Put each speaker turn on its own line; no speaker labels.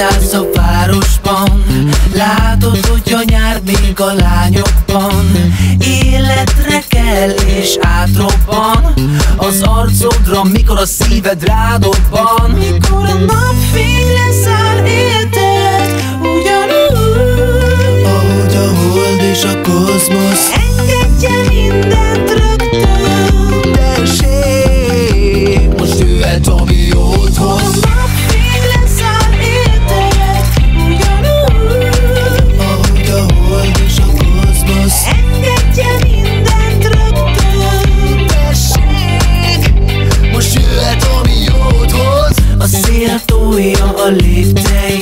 sétálsz a városban Látod, hogy a nyár még a lányokban. Életre kell és átrobban Az arcodra, mikor a szíved rádobban. I thought we
on a
day